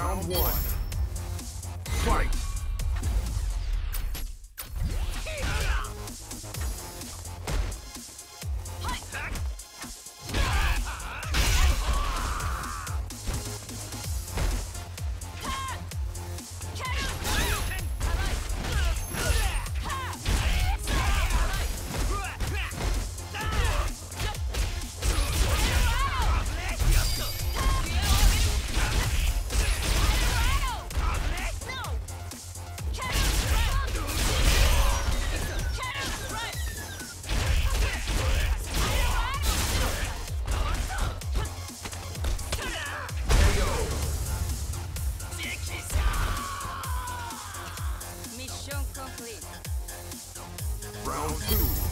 Round one. Fight! Round two.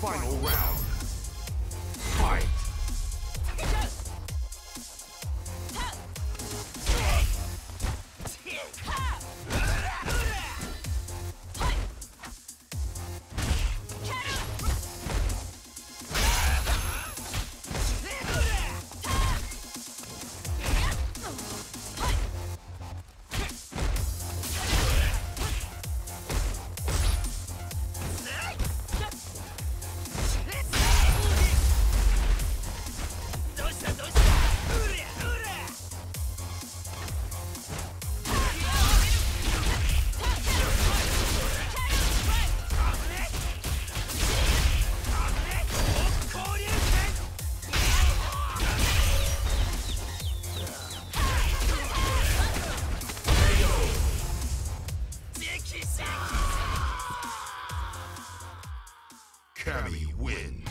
Final round. Cammy wins.